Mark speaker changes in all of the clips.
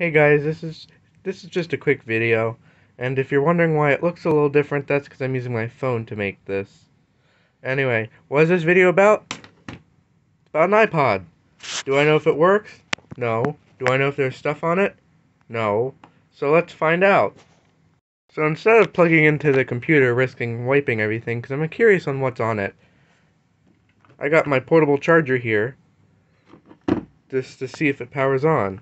Speaker 1: Hey guys, this is this is just a quick video, and if you're wondering why it looks a little different, that's because I'm using my phone to make this. Anyway, what is this video about? It's about an iPod. Do I know if it works? No. Do I know if there's stuff on it? No. So let's find out. So instead of plugging into the computer, risking wiping everything, because I'm curious on what's on it, I got my portable charger here, just to see if it powers on.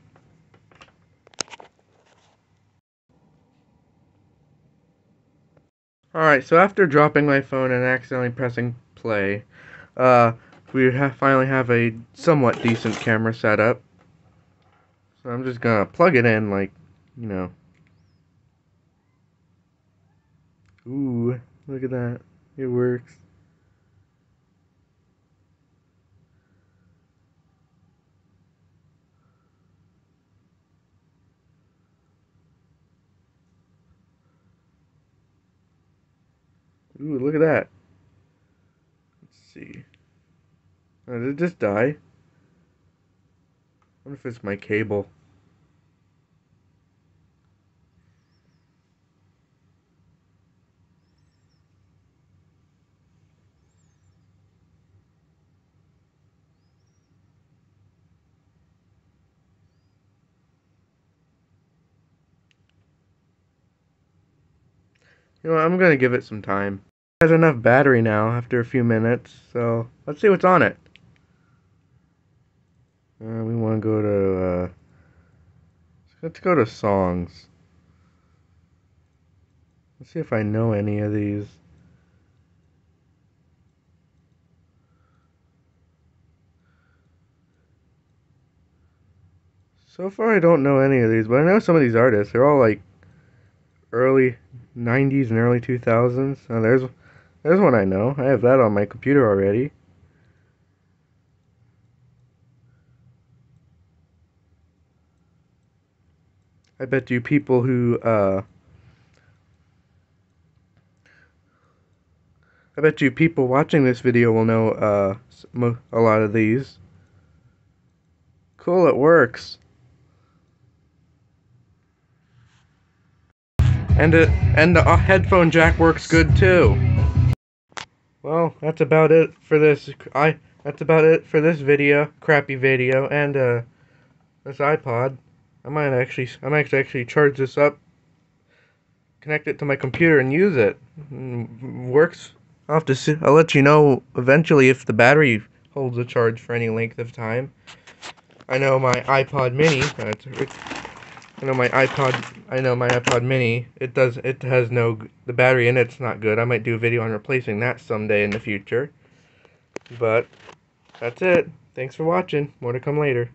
Speaker 1: Alright, so after dropping my phone and accidentally pressing play, uh, we ha finally have a somewhat decent camera setup. So I'm just gonna plug it in like, you know. Ooh, look at that. It works. Ooh, look at that. Let's see. Oh, did it just die? I wonder if it's my cable. You know, I'm gonna give it some time. It has enough battery now after a few minutes, so let's see what's on it. Uh, we want to go to, uh, let's go to songs. Let's see if I know any of these. So far I don't know any of these, but I know some of these artists. They're all like early 90s and early 2000s. Oh, there's there's one I know. I have that on my computer already. I bet you people who uh I bet you people watching this video will know uh a lot of these. Cool, it works. And it and the uh, headphone jack works good too. Well, that's about it for this. I that's about it for this video, crappy video, and uh, this iPod. I might actually I might actually charge this up, connect it to my computer, and use it. Mm, works. I'll have to see. I'll let you know eventually if the battery holds a charge for any length of time. I know my iPod Mini. It's I know my iPod. I know my iPod Mini. It does. It has no. The battery in it's not good. I might do a video on replacing that someday in the future. But that's it. Thanks for watching. More to come later.